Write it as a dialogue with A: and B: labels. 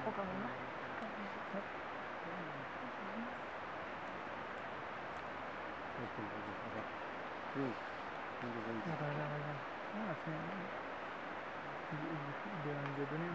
A: 岡村
B: うん。